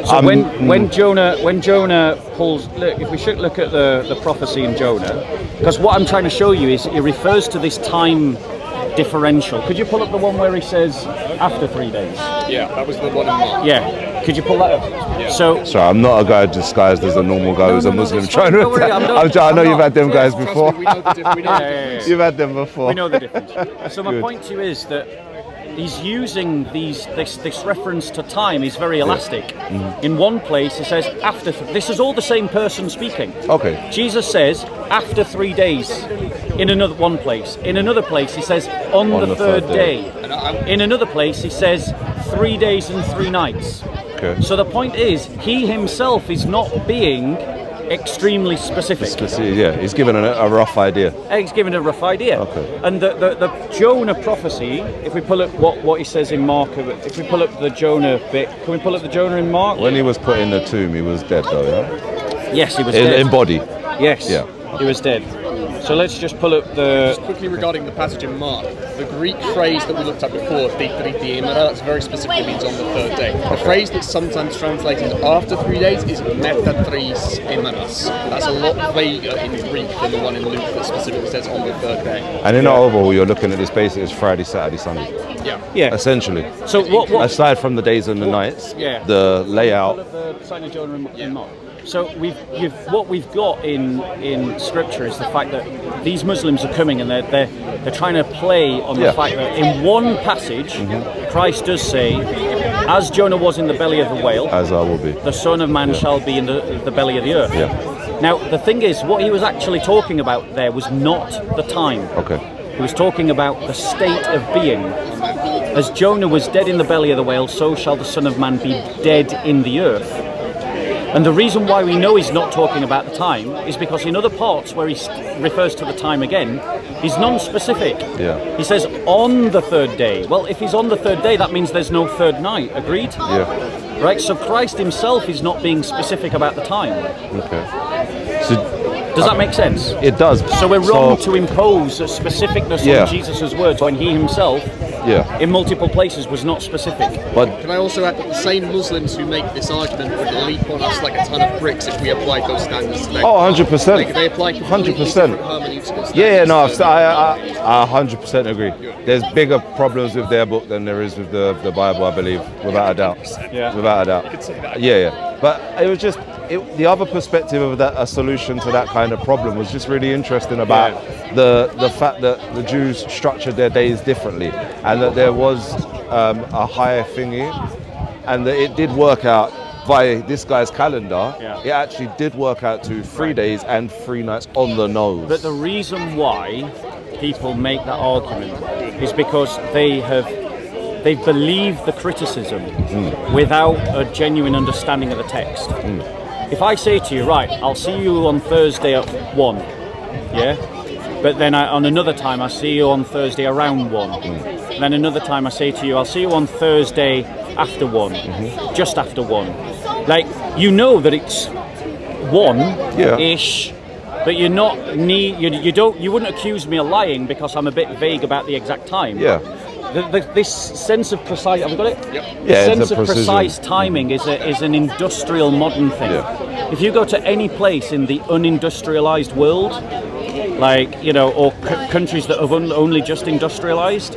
So Um, when when Jonah when Jonah pulls look if we should look at the the prophecy in Jonah because what I'm trying to show you is it refers to this time differential. Could you pull up the one where he says after three days? Yeah, that was the one in Mark. Yeah. Could you pull that up? So Sorry, I'm not a guy disguised as a normal guy who's a no, no, Muslim it's trying to. Worry, I'm not- I'm I know I'm you've not. had them guys before. we know the diff- we know the Yeah, yeah, yeah, difference. You've had them before. we know the difference. So my Good. point to you is that he's using these this this reference to time is very elastic. Mm-hmm. In one place, he says after. Th- this is all the same person speaking. Okay. Jesus says after three days. In another one place. In another place, he says on, On the, the third, third day. day. In another place, he says three days and three nights. Okay. So the point is, he himself is not being extremely specific. Speci- yeah, he's given a, a rough idea. Uh, he's given a rough idea. Okay. And the, the, the Jonah prophecy, if we pull up what, what he says in Mark, if we pull up the Jonah bit, can we pull up the Jonah in Mark? When he was put in the tomb, he was dead though, yeah? yes, he was In, dead. in body. yes, Yeah. he was dead. So let's just pull up the. Just quickly regarding the passage in Mark, the Greek phrase that we looked at before, "ditritiemera," that's very specifically means on the third day. The phrase that's sometimes translated after three days is "meta tris emeras." That's a lot vaguer in Greek than the one in Luke that specifically says on the third day. And in the overall, you're looking at this basically as Friday, Saturday, Sunday. Yeah. Yeah. Essentially. So what? what Aside from the days and the nights, Yeah. the pull layout. up the sign of Jonah in, in Mark. So we've, you've, what we've got in in Scripture is the fact that these Muslims are coming and they're they're, they're trying to play on Yeah. the fact that in one passage mm-hmm. Christ does say, "As Jonah was in the belly of the whale, As I will be. the Son of Man shall be in the, the belly of the earth." Yeah. Now the thing is, what he was actually talking about there was not the time. Okay. He was talking about the state of being. As Jonah was dead in the belly of the whale, so shall the Son of Man be dead in the earth. And the reason why we know he's not talking about the time is because in other parts where he refers to the time again, he's non-specific. Yeah. He says on the third day. Well, if he's on the third day, that means there's no third night. Agreed? Yeah. Right. So Christ himself is not being specific about the time. Okay. So Does that make sense? it does. So we're wrong to impose a specificness Yeah. on Jesus' words when he himself, Yeah. in multiple places, was not specific. But Can I also add that the same Muslims who make this argument would leap on us like a ton of bricks if we applied those standards to them? Oh, 100%. Like they apply 100%. different hermeneutical standards. yeah, yeah, no, So- I, I, I 100% agree. There's bigger problems with their book than there is with the, the Bible, I believe, without a doubt. Yeah. Without a doubt. Yeah, yeah. But it was just it, the other perspective of that, a solution to that kind of problem was just really interesting about the the fact that the Jews structured their days differently, and that there was um, a higher thingy, and that it did work out. By this guy's calendar, Yeah. it actually did work out to three days and three nights on the nose. But the reason why people make that argument is because they have they believe the criticism without a genuine understanding of the text. If I say to you, right, I'll see you on Thursday at one, yeah, but then I, on another time I see you on Thursday around one, then another time I say to you, I'll see you on Thursday after one, mm-hmm. just after one. Like you know that it's one Yeah. ish but you're not need you, you don't you wouldn't accuse me of lying because I'm a bit vague about the exact time. Yeah. The, the, this sense of precise have we got it? Yep. The Yeah, it's sense a of precision. precise timing is a, is an industrial modern thing. Yeah. If you go to any place in the unindustrialized world, like you know, or c- countries that have un- only just industrialized,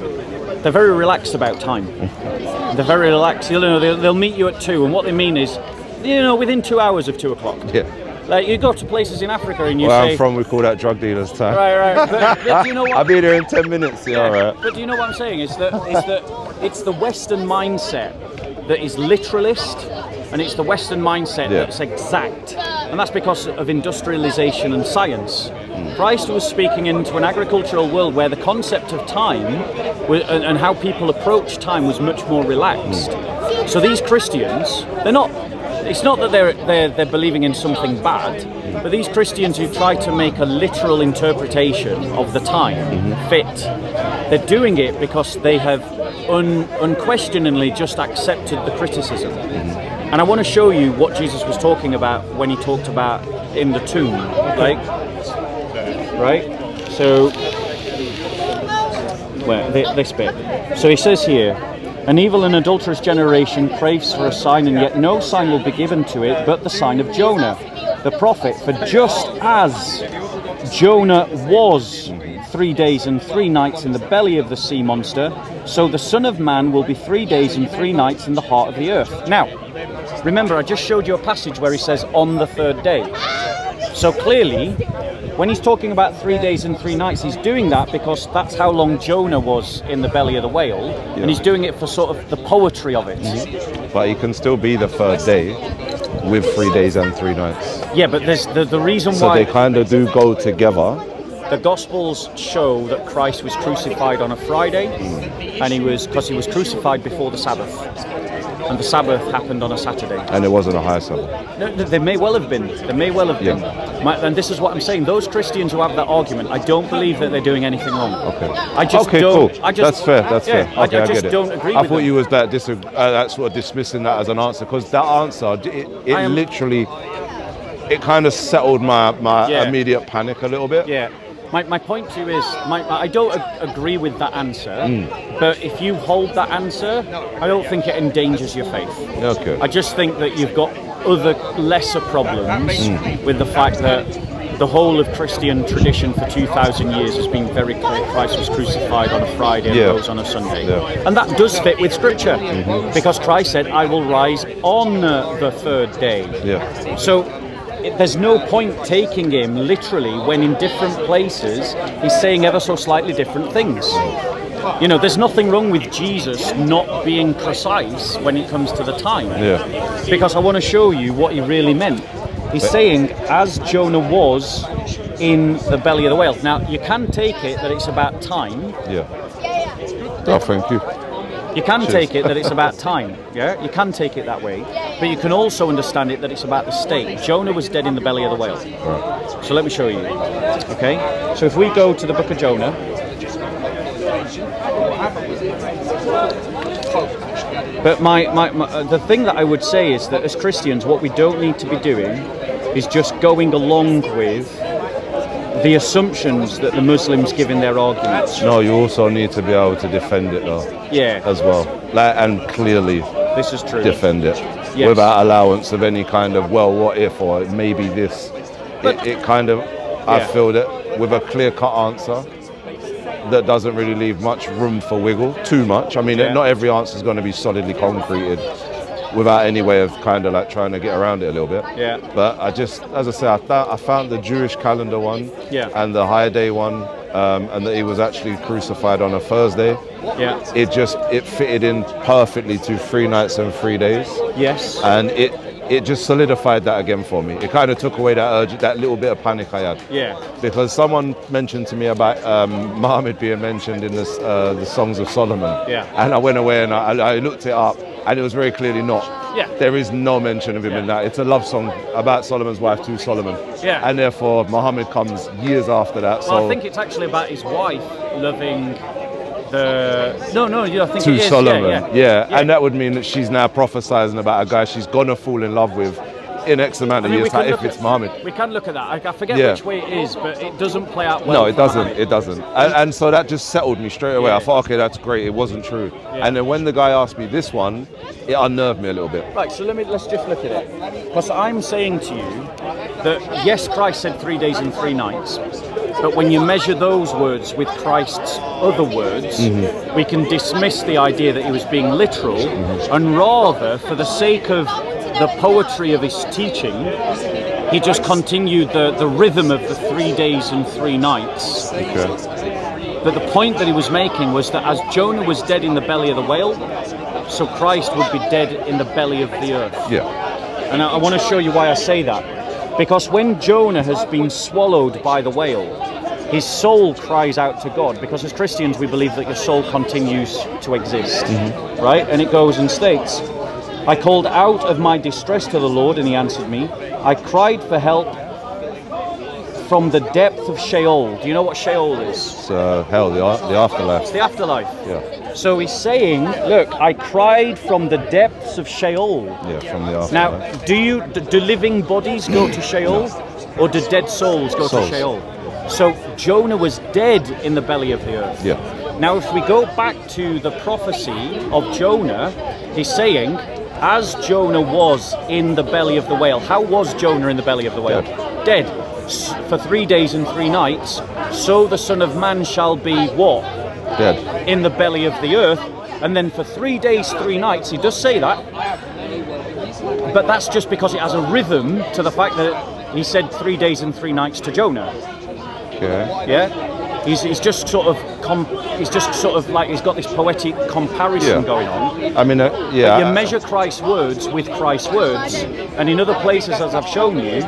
they're very relaxed about time. they're very relaxed. You know, they'll, they'll meet you at two, and what they mean is, you know, within two hours of two o'clock. yeah. Like you go to places in Africa and you Where say, I'm from, we call that drug dealers time. right, right. But, but do you know what? I'll be there in 10 minutes, yeah, all right. But do you know what I'm saying? Is that is that it's the Western mindset that is literalist, and it's the Western mindset Yeah. that's exact, and that's because of industrialization and science. Hmm. Christ was speaking into an agricultural world where the concept of time and, and how people approach time was much more relaxed. Hmm. So these Christians, they're not. It's not that they're, they're they're believing in something bad, but these Christians who try to make a literal interpretation of the time fit, they're doing it because they have un, unquestioningly just accepted the criticism. And I want to show you what Jesus was talking about when he talked about in the tomb, like right. So where this bit. So he says here, an evil and adulterous generation craves for a sign, and yet no sign will be given to it but the sign of Jonah, the prophet. For just as Jonah was three days and three nights in the belly of the sea monster, so the Son of Man will be three days and three nights in the heart of the earth. Now, Remember, I just showed you a passage where he says on the third day. So clearly, when he's talking about three days and three nights, he's doing that because that's how long Jonah was in the belly of the whale, and he's doing it for sort of the poetry of it. Mhm. But he can still be the third day with three days and three nights. Yeah, but there's the, the reason So why So they kind of do go together. the Gospels show that Christ was crucified on a Friday, mm. and he was because he was crucified before the Sabbath, and the Sabbath happened on a Saturday. And it wasn't a high Sabbath. No, they may well have been. They may well have been. My, and this is what I'm saying. Those Christians who have that argument, I don't believe that they're doing anything wrong. Okay. I just okay, don't. cool. I just, that's fair. That's yeah, fair. I- Okay, I, I, just get it. don't agree I with thought them. you was that dis- uh, that sort of dismissing that as an answer because that answer it, it am- literally it kind of settled my my Yeah. immediate panic a little bit. Yeah. My, my point to you is, my, I don't ag- agree with that answer, Mm. but if you hold that answer, I don't think it endangers your faith. Okay. I just think that you've got other lesser problems Mm. with the fact that the whole of Christian tradition for 2,000 years has been very clear Christ was crucified on a Friday and Yeah. rose on a Sunday. Yeah. Mm-hmm. And that does fit with Scripture because Christ said, I will rise on the third day. Yeah. So there's no point taking him literally when in different places he's saying ever so slightly different things. You know, there's nothing wrong with Jesus not being precise when it comes to the time. Yeah. Because I want to show you what he really meant. He's saying, as Jonah was in the belly of the whale. Now, you can take it that it's about time. Yeah. Oh, thank you. You can take it that it's about time. Yeah, you can take it that way. But you can also understand it that it's about the state. Jonah was dead in the belly of the whale. So let me show you. Okay. So if we go to the book of Jonah. But my, my, my uh, the thing that I would say is that as Christians, what we don't need to be doing is just going along with the assumptions that the Muslims give in their arguments. No, you also need to be able to defend it though Yeah, as well, like and clearly this is true. defend it Yes. without allowance of any kind of well, what if or maybe this. But- it, it kind of, I Yeah. feel that with a clear cut answer that doesn't really leave much room for wiggle, too much. I mean, Yeah. not every answer is going to be solidly concreted without any way of kind of like trying to get around it a little bit. Yeah. But I just, as I say, I, th- I found the Jewish calendar one Yeah. and the high day one, um, and that he was actually crucified on a Thursday. Yeah. It just it fitted in perfectly to three nights and three days, Yes. and it it just solidified that again for me. It kind of took away that urge, that little bit of panic I had. Yeah. Because someone mentioned to me about um, Muhammad being mentioned in this, uh, the Songs of Solomon. Yeah. And I went away and I, I looked it up, and it was very clearly not. Yeah. There is no mention of him in that. It's a love song about Solomon's wife to Solomon. Yeah. And therefore, Muhammad comes years after that. Well, so I think it's actually about his wife loving the. No, no, yeah, I think to. Solomon. Yeah, Yeah, yeah. and that would mean that she's now prophesizing about a guy she's gonna fall in love with in X amount I of mean, years. Like if it's Muhammad. We can look at that. I, I forget Yeah. which way it is, but it doesn't play out well. No, it doesn't. It doesn't. And, and so that just settled me straight away. Yeah. I thought, okay, that's great. It wasn't true. Yeah. And then when the guy asked me this one, it unnerved me a little bit. Right, so let me let's just look at it. Because I'm saying to you that yes, Christ said three days and three nights, but when you measure those words with Christ's other words, Mm-hmm. we can dismiss the idea that he was being literal, and rather, for the sake of the poetry of his teaching, he just continued the, the rhythm of the three days and three nights. Okay. But the point that he was making was that as Jonah was dead in the belly of the whale, so Christ would be dead in the belly of the earth. Yeah. And I, I want to show you why I say that. Because when Jonah has been swallowed by the whale, his soul cries out to God. Because as Christians, we believe that your soul continues to exist. Right? And it goes and states, I called out of my distress to the Lord, and he answered me. I cried for help from the depth of Sheol. Do you know what Sheol is? It's uh, hell, the, the afterlife. It's the afterlife. Yeah. So he's saying, look, I cried from the depths of Sheol. Yeah, from the afterlife. Now, do you do, do living bodies go to Sheol, or do dead souls go Souls. to Sheol? So Jonah was dead in the belly of the earth. Yeah. Now, if we go back to the prophecy of Jonah, he's saying, as Jonah was in the belly of the whale, how was Jonah in the belly of the whale? Dead. S- For three days and three nights, so the Son of Man shall be what? Dead. in the belly of the earth. And then for three days, three nights, he does say that. but that's just because it has a rhythm to the fact that he said three days and three nights to Jonah. Okay. Yeah. He's, he's just sort of com- he's just sort of like he's got this poetic comparison Yeah. going on. I mean, uh, yeah. You measure Christ's words with Christ's words, and in other places, as I've shown you,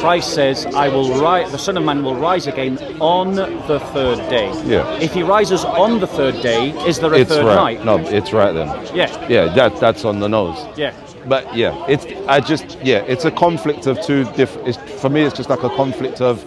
Christ says, "I will rise. The Son of Man will rise again on the third day." Yeah. If he rises on the third day, is there a it's third right. night? No, it's right then. Yeah. Yeah, that that's on the nose. Yeah. But yeah, it's I just yeah, it's a conflict of two different. For me, it's just like a conflict of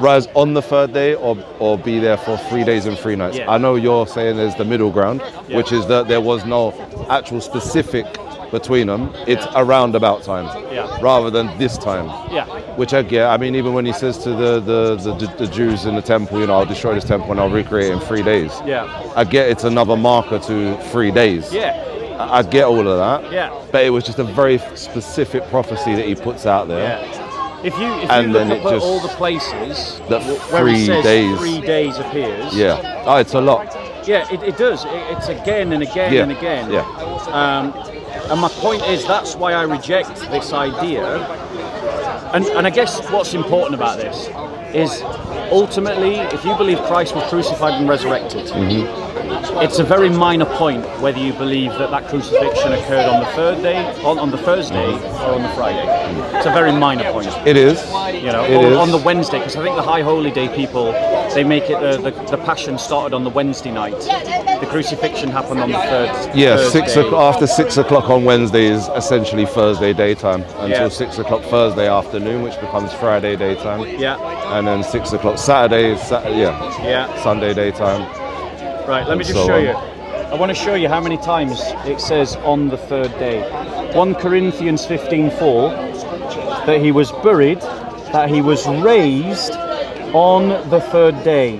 rise on the third day or or be there for three days and three nights. Yeah. I know you're saying there's the middle ground, Yeah. which is that there was no actual specific between them. It's around about time, Yeah. rather than this time. Yeah. Which uh, I get. I mean, even when he says to the, the, the, the Jews in the temple, you know, I'll destroy this temple and I'll recreate it in three days. Yeah. I get it's another marker to three days. Yeah. I I get all of that. Yeah. But it was just a very specific prophecy that he puts out there. Yeah. If you if And you look then it at just- all the places That where three it says days. three days appears. Yeah. Oh, it's a lot. Yeah, it, it does. It, it's again and again Yeah. and again. Yeah. Um, and my point is that's why I reject this idea. And, and I guess what's important about this is ultimately, if you believe Christ was crucified and resurrected, it's a very minor point whether you believe that that crucifixion occurred on the third day, on, on the Thursday, or on the Friday. It's a very minor point It is. you know, or is. on the Wednesday, because I think the High Holy Day people, they make it the, the, the Passion started on the Wednesday night. The crucifixion happened on the third. Yeah, Thursday. six after six o'clock on Wednesday is essentially Thursday daytime until Yeah. six o'clock Thursday afternoon, which becomes Friday daytime. Yeah, And then six o'clock Saturday, is yeah, yeah. Sunday daytime. Right, let me just so show on. you. I want to show you how many times it says on the third day. 1 Corinthians 15:4 that he was buried, that he was raised on the third day.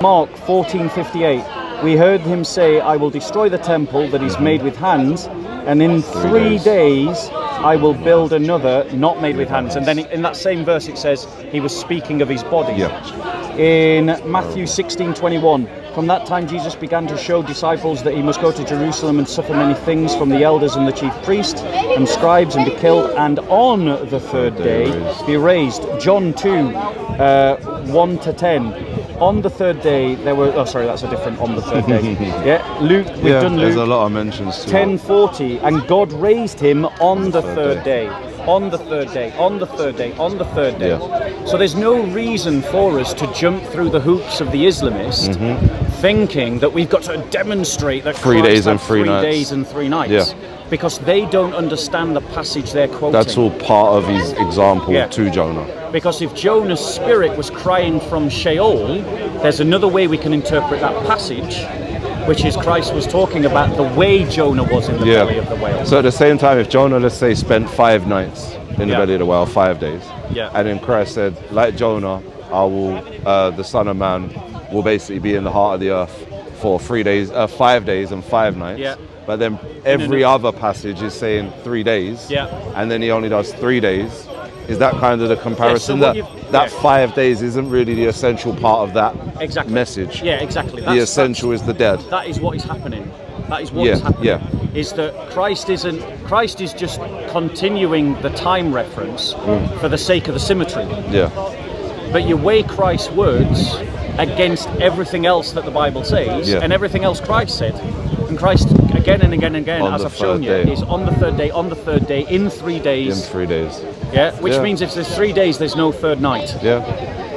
Mark 14:58 We heard him say, I will destroy the temple that is mm-hmm. made with hands, and in three days I will build another not made with hands. And then in that same verse it says he was speaking of his body Yeah. in Matthew 16 21. From that time, Jesus began to show disciples that he must go to Jerusalem and suffer many things from the elders and the chief priests and scribes and be killed, and on the third day be raised. John 2 uh, 1 to 10. On the third day, there were. Oh, sorry, that's a different on the third day. yeah, Luke, we've yeah, done there's a lot of mentions 1040 and God raised him on the third day. On the third day, on the third day, on the third day. Yeah. So there's no reason for us to jump through the hoops of the Islamist thinking that we've got to demonstrate that Mm-hmm. Three Christ days had and three nights. days and three nights. Yeah. Because they don't understand the passage they're quoting. That's all part of his example Yeah. to Jonah. Because if Jonah's spirit was crying from Sheol, there's another way we can interpret that passage, which is Christ was talking about the way Jonah was in the Yeah. belly of the whale. So at the same time, if Jonah, let's say, spent five nights in the Yeah. belly of the whale, five days, Yeah. and then Christ said, like Jonah, I will, uh, the Son of Man will basically be in the heart of the earth for three days, uh, five days and five nights. Yeah. But then every no. other passage is saying three days. Yeah. And then he only does three days. Is that kind of the comparison? what that that yeah. five days isn't really the essential part of that Exactly. message. Yeah, exactly. The essential is the dead. that's- That is what is happening. That is what Yeah, is happening. yeah. Is that Christ isn't Christ is just continuing the time reference Mm. for the sake of the symmetry. Yeah. But you weigh Christ's words against everything else that the Bible says Yeah. and everything else Christ said. And Christ again and again and again, On as I've shown you, day. is on the third day, on the third day, in three days. In three days. yeah, which Yeah. means if there's three days, there's no third night. Yeah.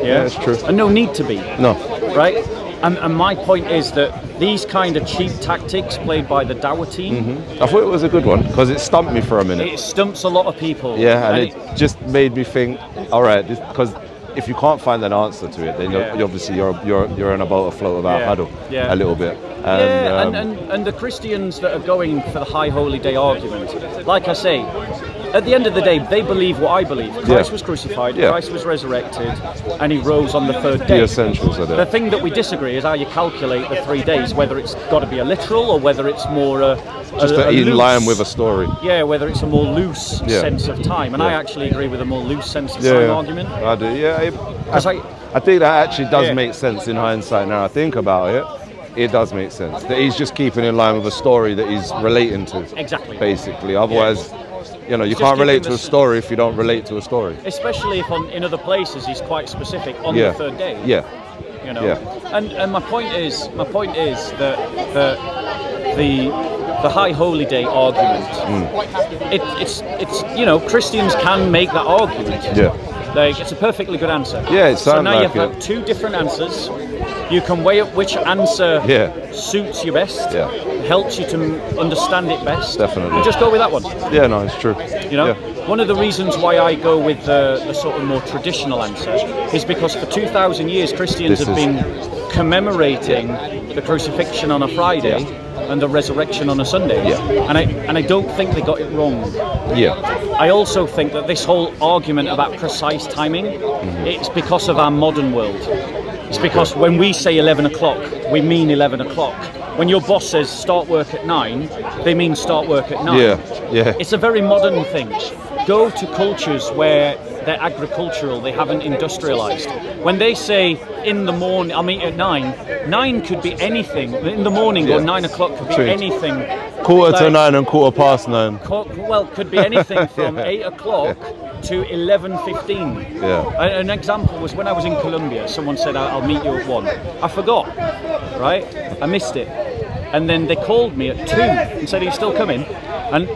Yeah, it's true. And no need to be. No. right? And, and my point is that these kind of cheap tactics played by the Dawah team, mm-hmm. I thought it was a good one because it stumped me for a minute. it stumps a lot of people. Yeah, and And it just made me think, all right, because if you can't find an answer to it, then you're, Yeah. you're obviously you're you're you're in a boat afloat about Yeah, huddle yeah. a little bit. And, yeah, um, and, and, and the Christians that are going for the High Holy Day argument, like I say, at the end of the day, they believe what I believe. Christ Yeah. was crucified, Yeah. Christ was resurrected, and he rose on the third day. the essentials are there. The thing that we disagree is how you calculate the three days, whether it's got to be a literal or whether it's more a, Just a, a in loose- line with a story. Yeah, whether it's a more loose Yeah. sense of time, and I actually agree with a more loose sense of Yeah, time yeah. argument. I do. Yeah, it, I, I think that actually does Yeah. make sense in hindsight. Now I think about it, it does make sense that he's just keeping in line with a story that he's relating to. Exactly. Basically, otherwise, You know, you can't relate to a story if you don't relate to a story. Especially if on, in other places he's quite specific on Yeah. the third day. Yeah. you know. Yeah. And and my point is, my point is that the the the high holy day argument. Mm. It, it's it's you know Christians can make that argument. Yeah. Like it's a perfectly good answer. Yeah, it So now like you've it. got two different answers. You can weigh up which answer Yeah. suits you best. Yeah. Helps you to understand it best. Definitely. And just go with that one. Yeah, no, it's true. You know, Yeah. one of the reasons why I go with the, the sort of more traditional answer is because for 2,000 years Christians This have is- been commemorating the crucifixion on a Friday and the resurrection on a Sunday. Yeah. And I and I don't think they got it wrong. Yeah. I also think that this whole argument about precise timing, Mm-hmm. it's because of our modern world. It's because when we say 11 o'clock, we mean 11 o'clock. When your boss says start work at nine, they mean start work at nine. Yeah. Yeah. It's a very modern thing. Go to cultures where they're agricultural, they haven't industrialized. When they say in the morning, I'll meet at nine, nine could be anything. In the morning or nine o'clock could be True. anything. Quarter to nine and quarter past nine. Well, could be anything from Yeah. eight o'clock to eleven fifteen. Yeah. An example was when I was in Colombia. Someone said, "I'll meet you at one." I forgot, right? I missed it, and then they called me at two and said, "Are you still coming?" And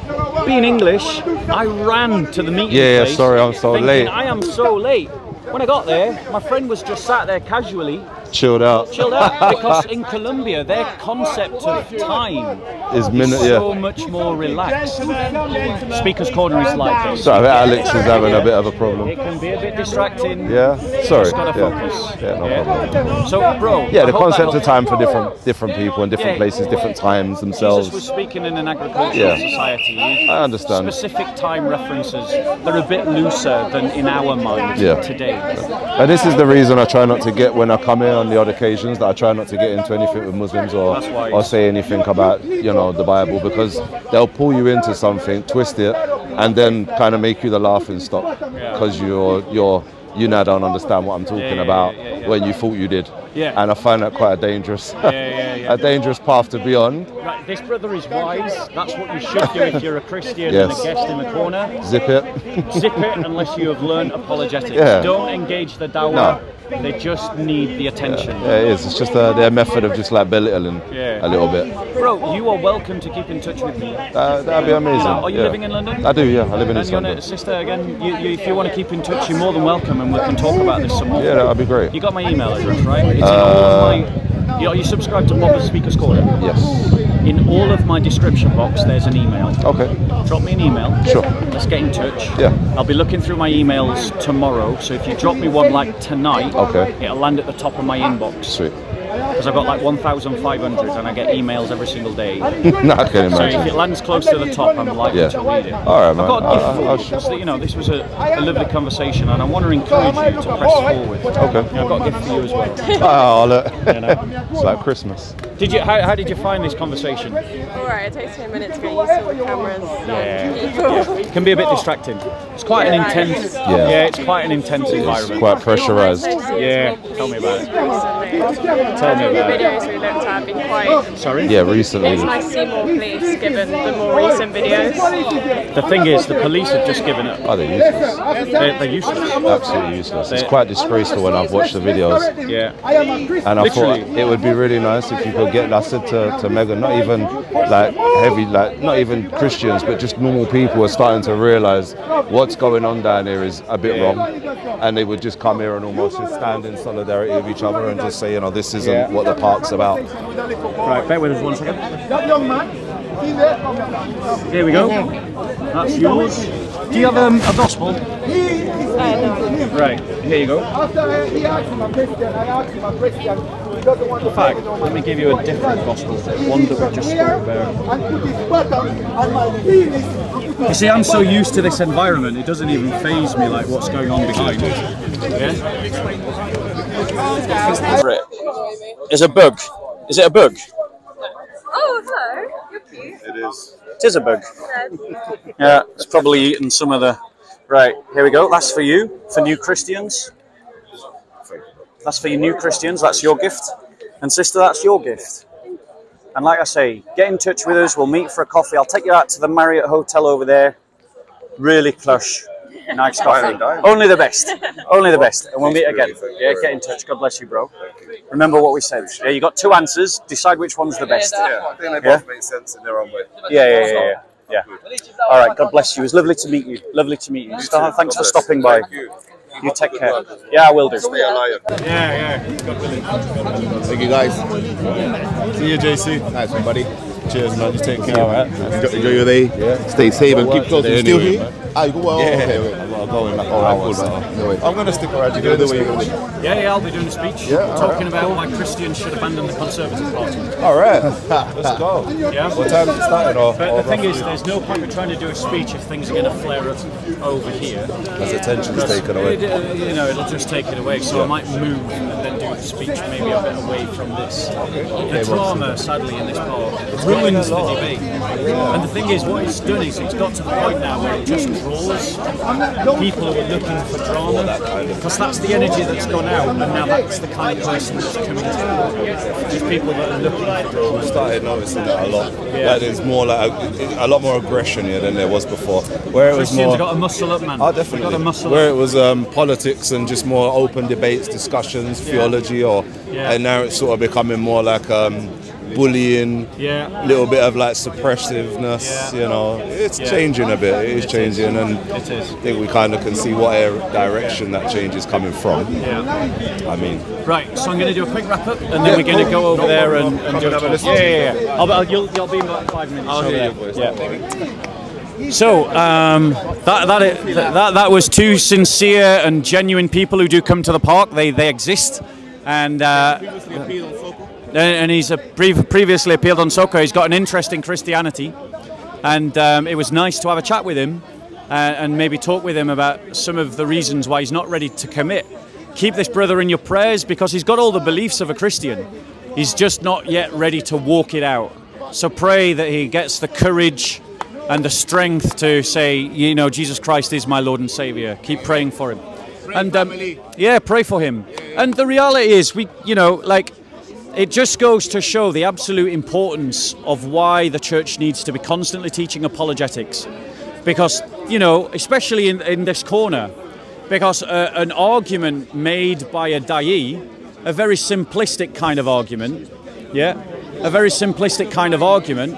being English, I ran to the meeting Yeah, yeah, place. sorry, I'm so thinking, late. I am so late. When I got there, my friend was just sat there casually, Chilled out. chilled out, because in Colombia, their concept of time Is minute, so yeah. much more relaxed. Speaker's Corner is like this. So I think Alex is having a bit of a problem. It can be a bit distracting. Yeah. Sorry. Just gotta Yeah. focus. Yeah, no problem. So, bro. Yeah, the concept of time for different different people in different Yeah. places, different times Jesus was themselves. speaking in an agricultural Yeah. society. I understand. Specific time references, they're a bit looser than in our mind Yeah. today. And this is the reason I try not to get when I come here on the odd occasions that I try not to get into anything with Muslims or or say anything about you know the Bible because they'll pull you into something, twist it, and then kind of make you the laughing stock because you're you're you now don't understand what I'm talking Yeah, about yeah, yeah, when you thought you did. Yeah. And I find that quite a dangerous Yeah, yeah, yeah. a dangerous path to be on. Right, this brother is wise. That's what you should do if you're a Christian Yes. and a guest in the corner. Zip it. Zip it unless you have learned apologetics. Don't engage the dawah. No. They just need the attention. Yeah, it is. It's just uh, their method of just like belittling Yeah. a little bit. Bro, you are welcome to keep in touch with me. That, that'd be amazing. Are you yeah. living in London? I do, yeah. I live in And East London. sister again. You, you, if you want to keep in touch, you're more than welcome, and we can talk about this some more. Yeah, that'd be great. You got my email address, right? It's in all of my. You, are you subscribed to Bob's Speaker's Corner? Yes. In all of my description box, there's an email. Okay. Drop me an email. Sure. Let's get in touch. Yeah. I'll be looking through my emails tomorrow, so if you drop me one like tonight, Okay. it'll land at the top of my inbox. Sweet. Because I've got like 1,500 and I get emails every single day. no, I can So if it lands close to the top, I'm likely Yeah. to read it. All right, man. I've got a I- gift for you. sh- Just that, you know, this was a, a lovely conversation, and I want to encourage you to press forward. Okay. And I've got a gift for you as well. Ah, oh, look. Uh, you know? it's like Christmas. Did you? How, how did you find this conversation? Alright, it takes me a minute to get used to all the cameras and people. It can be a bit distracting. It's quite an intense. Yeah. Yeah, it's quite an intense environment. Quite pressurized. Yeah, tell me about it. Tell me the videos we looked at have been quite. Sorry. Yeah, recently. It's nice to see more police given the more recent videos. The thing is, the police have just given it. Oh, they're useless. They're, they're useless. Absolutely useless. It's quite disgraceful when I've watched the videos. Yeah. And I Literally. thought it would be really nice if you could get, I said to, to Megan, not even like heavy, like not even Christians, but just normal people are starting to realise what's going on down here is a bit wrong. And they would just come here and almost just stand in solidarity with each other and just say, you know, this isn't Yeah. What the park's about. Right, bear with us one second. That young man, Here we go. That's yours. Do you have um, a gospel? Right, here you go. In fact, let me give you a different gospel, one that we just spoke about. You see, I'm so used to this environment, it doesn't even phase me like what's going on behind. Yeah? Is a bug. Is it a bug? Oh, hello. You're cute. It is. It is a bug. Yeah, it's probably eaten some of the. Right, here we go. That's for you, for new Christians. That's for you new Christians. That's your gift. And sister, that's your gift. And like I say, get in touch with us. We'll meet for a coffee. I'll take you out to the Marriott Hotel over there. Really plush, nice Fine coffee. Only the best. Only the best. And we'll meet again. really. Thank you Yeah, get in touch. God bless you, bro. Remember what we said. Yeah, you got two answers. Decide which one's the best. Yeah, I think they Yeah? both make sense in their own way. Yeah, yeah, yeah, yeah. yeah. All right. God bless you. It was lovely to meet you. Lovely to meet you. Star, thanks for God bless. stopping by. Thank you. You take care. Yeah, I will do. Stay alive. Thank you guys. See you, JC. Nice one, buddy. Cheers, man. You take care. All right. Enjoy, enjoy your day. Yeah. Stay safe and keep work close. today You still here? man. Ah, you go well. Yeah. Okay, okay. I'm not going like All right, hours. man. so. No way. I'm gonna stick around. You Go doing the the speech? Yeah, yeah, I'll be doing a speech Yeah, talking right, about why Christians should abandon the Conservative Party. All right. Let's go. Yeah. What time is it starting? Or, But or the thing is, there's no point in trying to do a speech if things are going to flare up over here. as attention's Because taken away. it, uh, you know, it'll just take it away. So I might move and then do the speech maybe a bit away from this. The drama, sadly, in this part ruins the debate. And the thing is, what it's done is it's got to the point now where it just draws people who are looking for drama because that's the energy that's gone out, and now that's the kind of person that's coming to. Just people that are looking for drama. I've started noticing that a lot. Yeah. Like there's more like a, a lot more aggression here than there was before. Where it was Christians more. got to muscle up, man. Oh, definitely. got to muscle Where up. it was um, politics and just more open debates, discussions, theology, or Yeah. and now it's sort of becoming more like um, bullying, Yeah. little bit of like suppressiveness. Yeah. You know, it's Yeah. changing a bit. It is It is. changing, and It is. I think we kind of can see what direction that change is coming from. Yeah. I mean, Right, so I'm going to do a quick wrap up, and then we're going to go over there and, and do a have a talk. Yeah, yeah, yeah. I'll, I'll, you'll, you'll be in about five minutes. I'll hear your voice. Yeah. So um, that, that, i- that that was two sincere and genuine people who do come to the park. They they exist, and uh, and- and he's a pre- previously appealed on SOCO. He's got an interest in Christianity, and um, it was nice to have a chat with him uh, and maybe talk with him about some of the reasons why he's not ready to commit. Keep this brother in your prayers because he's got all the beliefs of a Christian. He's just not yet ready to walk it out. So pray that he gets the courage and the strength to say, you know, Jesus Christ is my Lord and Savior. Keep praying for him. And um, yeah, pray for him. And the reality is, we, you know, like it just goes to show the absolute importance of why the church needs to be constantly teaching apologetics. Because, you know, especially in, in this corner, because uh, an argument made by a da'i, a very simplistic kind of argument, yeah, a very simplistic kind of argument,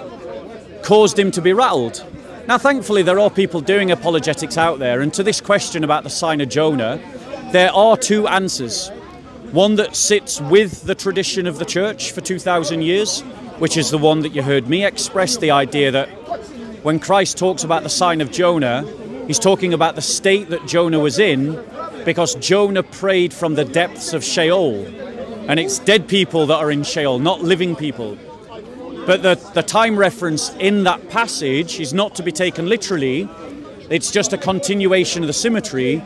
caused him to be rattled. Now, thankfully, there are people doing apologetics out there, and to this question about the sign of Jonah, there are two answers. One that sits with the tradition of the church for 2,000 years, which is the one that you heard me express the idea that when Christ talks about the sign of Jonah, he's talking about the state that Jonah was in because Jonah prayed from the depths of Sheol. And it's dead people that are in Sheol, not living people. But the, the time reference in that passage is not to be taken literally. It's just a continuation of the symmetry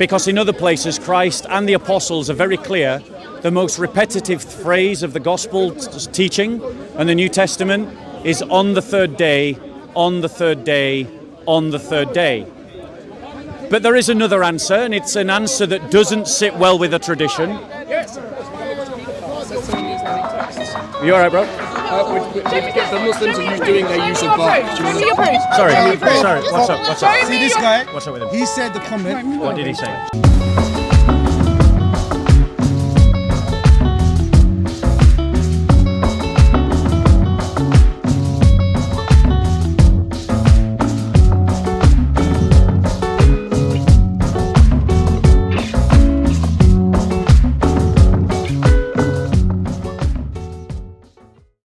because in other places, Christ and the apostles are very clear. The most repetitive phrase of the gospel teaching and the New Testament is on the third day, on the third day, on the third day. But there is another answer, and it's an answer that doesn't sit well with the tradition. You all right, bro? Uh, we, we, we get the Muslims are us- doing their use of bark. Do you wanna- Sorry, sorry. What's up? What's up? See this guy? What's up with him? He said the comment. What did he say?